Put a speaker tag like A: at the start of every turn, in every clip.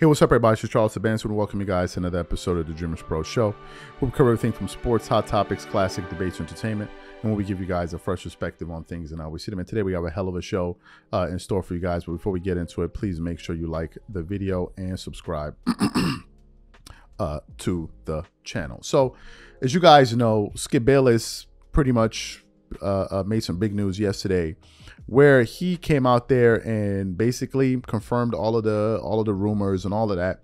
A: Hey, what's up, everybody? It's Charles Sabanson and welcome you guys to another episode of the Dreamers Pro Show. Where we cover everything from sports, hot topics, classic debates, entertainment, and we give you guys a fresh perspective on things and how we see them. And today we have a hell of a show uh, in store for you guys. But before we get into it, please make sure you like the video and subscribe uh, to the channel. So, as you guys know, Skip Bayless pretty much uh, uh, made some big news yesterday where he came out there and basically confirmed all of the all of the rumors and all of that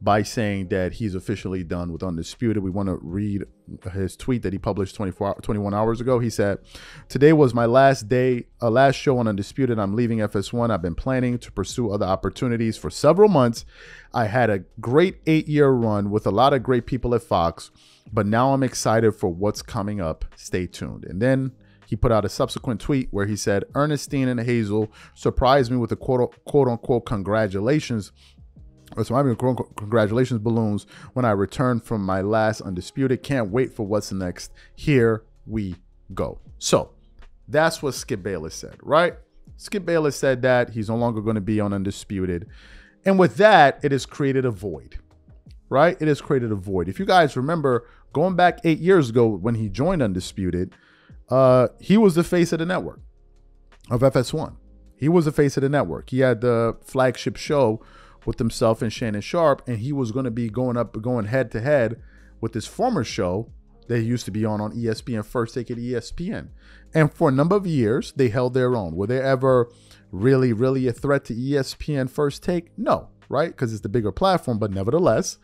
A: by saying that he's officially done with Undisputed. We want to read his tweet that he published 24 21 hours ago. He said, "Today was my last day, a uh, last show on Undisputed. I'm leaving FS1. I've been planning to pursue other opportunities for several months. I had a great 8-year run with a lot of great people at Fox, but now I'm excited for what's coming up. Stay tuned." And then he put out a subsequent tweet where he said, Ernestine and Hazel surprised me with the quote, quote unquote congratulations or so I'm congratulations balloons when I returned from my last undisputed. Can't wait for what's next. Here we go. So that's what Skip Bayless said, right? Skip Bayless said that he's no longer going to be on undisputed. And with that, it has created a void, right? It has created a void. If you guys remember going back eight years ago when he joined Undisputed, uh, he was the face of the network of FS1. He was the face of the network. He had the flagship show with himself and Shannon Sharpe, and he was going to be going up, going head to head with his former show that he used to be on on ESPN, First Take at ESPN. And for a number of years, they held their own. Were they ever really, really a threat to ESPN First Take? No, right? Because it's the bigger platform, but nevertheless,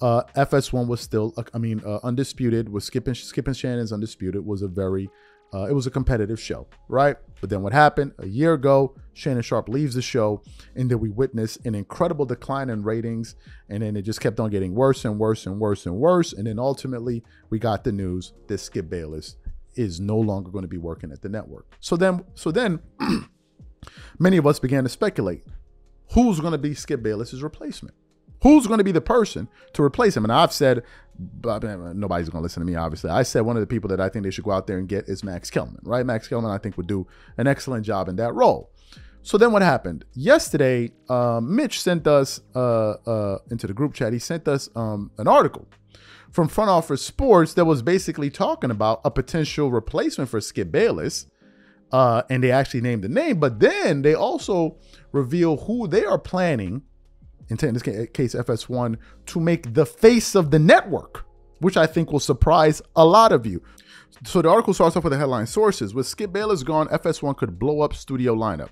A: uh, FS1 was still, I mean, uh, undisputed. Was skipping skipping Shannon's undisputed was a very, uh, it was a competitive show, right? But then what happened a year ago? Shannon Sharpe leaves the show, and then we witness an incredible decline in ratings, and then it just kept on getting worse and worse and worse and worse, and then ultimately we got the news that Skip Bayless is no longer going to be working at the network. So then, so then, many of us began to speculate who's going to be Skip Bayless's replacement. Who's going to be the person to replace him? And I've said, nobody's going to listen to me, obviously. I said one of the people that I think they should go out there and get is Max Kellerman, right? Max Kellerman, I think, would do an excellent job in that role. So then what happened? Yesterday, uh, Mitch sent us uh, uh, into the group chat, he sent us um, an article from Front Office Sports that was basically talking about a potential replacement for Skip Bayless. Uh, and they actually named the name, but then they also reveal who they are planning in this case FS1, to make the face of the network, which I think will surprise a lot of you. So the article starts off with the headline sources. With Skip Bayless gone, FS1 could blow up studio lineup.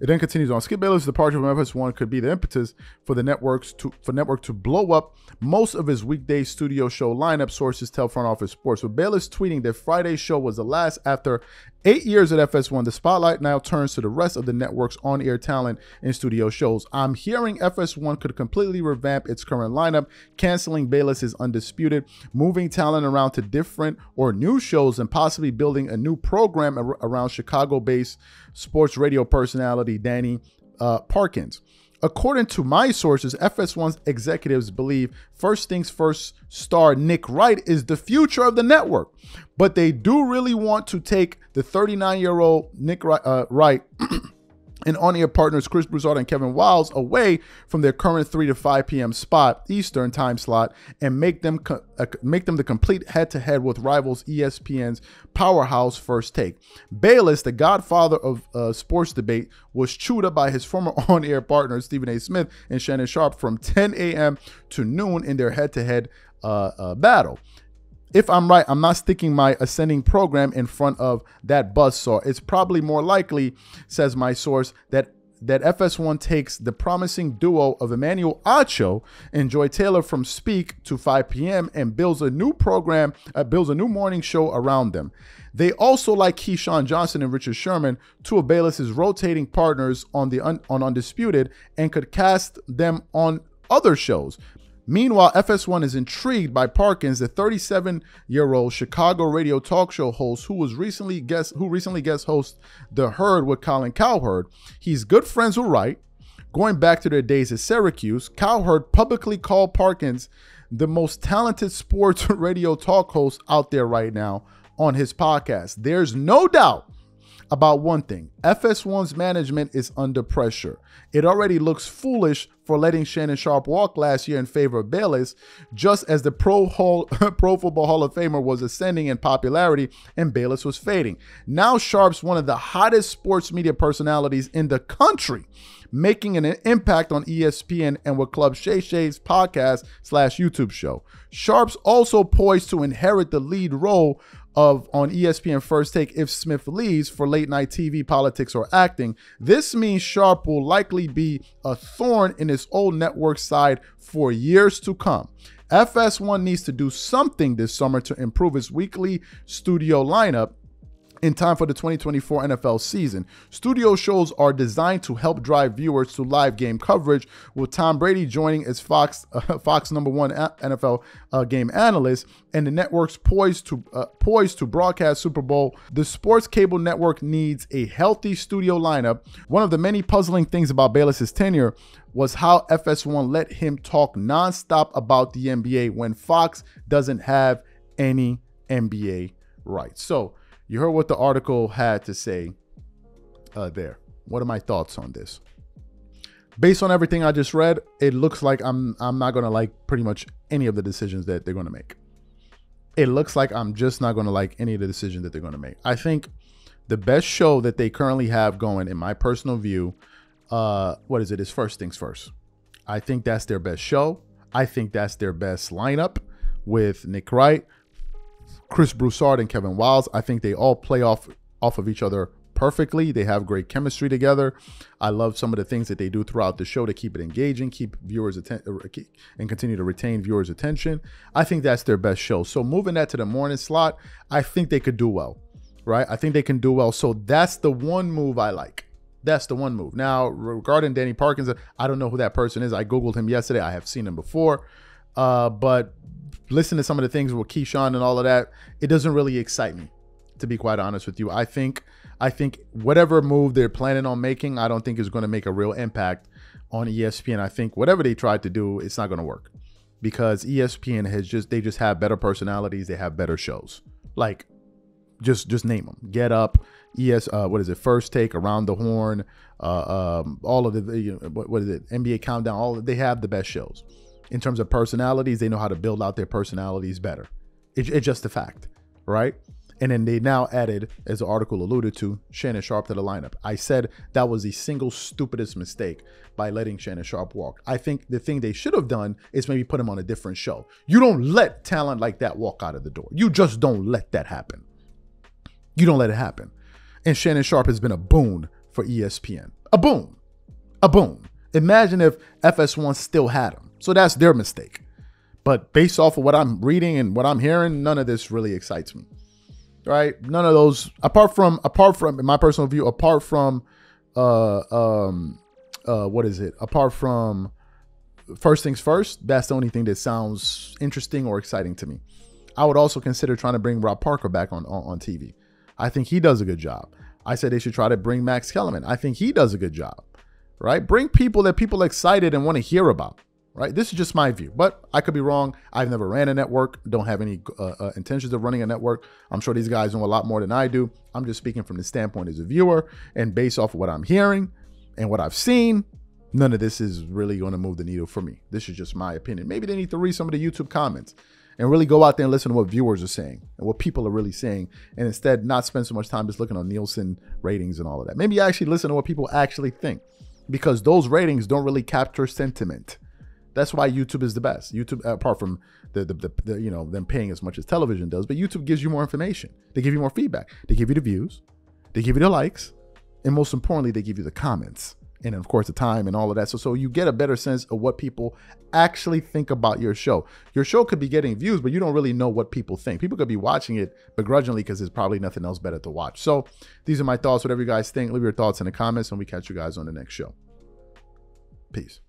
A: It then continues on. Skip Bayless' departure from FS1 could be the impetus for the networks to for network to blow up most of his weekday studio show lineup. Sources tell Front Office Sports. With Bayless tweeting that Friday's show was the last after eight years at FS1, the spotlight now turns to the rest of the network's on-air talent and studio shows. I'm hearing FS1 could completely revamp its current lineup, canceling Bayless is undisputed, moving talent around to different or new shows, and possibly building a new program around Chicago-based sports radio personality Danny uh, Parkins. According to my sources, FS1's executives believe First Things First star Nick Wright is the future of the network, but they do really want to take the 39 year old Nick Wright, uh, Wright and on-air partners Chris Broussard and Kevin Wildes away from their current 3 to 5 p.m. spot Eastern time slot and make them co- uh, make them the complete head-to-head with rivals ESPN's powerhouse First Take. Bayless, the godfather of uh, sports debate, was chewed up by his former on-air partners Stephen A. Smith and Shannon Sharpe from 10 a.m. to noon in their head-to-head uh, uh battle if I'm right, I'm not sticking my ascending program in front of that buzz saw. It's probably more likely, says my source, that that FS1 takes the promising duo of Emmanuel Acho and Joy Taylor from Speak to 5 p.m. and builds a new program, uh, builds a new morning show around them. They also like Keyshawn Johnson and Richard Sherman, two of Bayless's rotating partners on the un- on Undisputed, and could cast them on other shows. Meanwhile, FS1 is intrigued by Parkins, the 37-year-old Chicago radio talk show host who was recently guest who recently guest host The Herd with Colin Cowherd. He's good friends with Wright. Going back to their days at Syracuse, Cowherd publicly called Parkins the most talented sports radio talk host out there right now on his podcast. There's no doubt about one thing FS1's management is under pressure. It already looks foolish for letting Shannon Sharpe walk last year in favor of Bayless, just as the Pro, Hall, Pro Football Hall of Famer was ascending in popularity and Bayless was fading. Now Sharpe's one of the hottest sports media personalities in the country making an impact on ESPN and with Club Shay Shay's podcast slash YouTube show. Sharpe's also poised to inherit the lead role of on ESPN First Take if Smith leaves for late night TV, politics, or acting. This means Sharpe will likely be a thorn in its old network side for years to come. FS1 needs to do something this summer to improve its weekly studio lineup in time for the 2024 NFL season. Studio shows are designed to help drive viewers to live game coverage, with Tom Brady joining as Fox uh, Fox number one NFL uh, game analyst, and the network's poised to uh, poised to broadcast Super Bowl. The sports cable network needs a healthy studio lineup. One of the many puzzling things about Bayless's tenure was how FS1 let him talk nonstop about the NBA when Fox doesn't have any NBA rights. So you heard what the article had to say uh, there. What are my thoughts on this? Based on everything I just read, it looks like I'm I'm not gonna like pretty much any of the decisions that they're gonna make. It looks like I'm just not gonna like any of the decisions that they're gonna make. I think the best show that they currently have going, in my personal view, uh, what is it? Is First Things First. I think that's their best show. I think that's their best lineup with Nick Wright, Chris Broussard and Kevin Wildes. I think they all play off off of each other perfectly. They have great chemistry together. I love some of the things that they do throughout the show to keep it engaging, keep viewers attention, uh, and continue to retain viewers' attention. I think that's their best show. So moving that to the morning slot, I think they could do well, right? I think they can do well. So that's the one move I like. That's the one move. Now regarding Danny Parkinson, I don't know who that person is. I googled him yesterday. I have seen him before, uh, but listen to some of the things with Keyshawn and all of that, it doesn't really excite me, to be quite honest with you. I think I think whatever move they're planning on making, I don't think is going to make a real impact on ESPN. I think whatever they tried to do, it's not going to work because ESPN has just they just have better personalities, they have better shows. Like just just name them. Get Up, ES uh, what is it? First Take, Around the Horn, uh, um, all of the you know, what, what is it? NBA Countdown, all they have the best shows in terms of personalities, they know how to build out their personalities better. It, it's just a fact, right? And then they now added, as the article alluded to, Shannon Sharpe to the lineup. I said that was the single stupidest mistake by letting Shannon Sharpe walk. I think the thing they should have done is maybe put him on a different show. You don't let talent like that walk out of the door. You just don't let that happen. You don't let it happen. And Shannon Sharpe has been a boon for ESPN. A boon. A boon. Imagine if FS1 still had him. So that's their mistake. But based off of what I'm reading and what I'm hearing, none of this really excites me. Right? None of those apart from apart from in my personal view, apart from uh um uh what is it? Apart from first things first, that's the only thing that sounds interesting or exciting to me. I would also consider trying to bring Rob Parker back on, on, on TV. I think he does a good job. I said they should try to bring Max Kellerman. I think he does a good job. Right? Bring people that people excited and want to hear about right? This is just my view, but I could be wrong. I've never ran a network, don't have any uh, uh, intentions of running a network. I'm sure these guys know a lot more than I do. I'm just speaking from the standpoint as a viewer and based off of what I'm hearing and what I've seen. None of this is really going to move the needle for me. This is just my opinion. Maybe they need to read some of the YouTube comments and really go out there and listen to what viewers are saying and what people are really saying, and instead not spend so much time just looking on Nielsen ratings and all of that. Maybe actually listen to what people actually think because those ratings don't really capture sentiment. That's why YouTube is the best. YouTube, apart from the, the, the, the, you know them paying as much as television does, but YouTube gives you more information. They give you more feedback. They give you the views, they give you the likes, and most importantly, they give you the comments and of course the time and all of that. So so you get a better sense of what people actually think about your show. Your show could be getting views, but you don't really know what people think. People could be watching it begrudgingly because there's probably nothing else better to watch. So these are my thoughts. Whatever you guys think, leave your thoughts in the comments, and we catch you guys on the next show. Peace.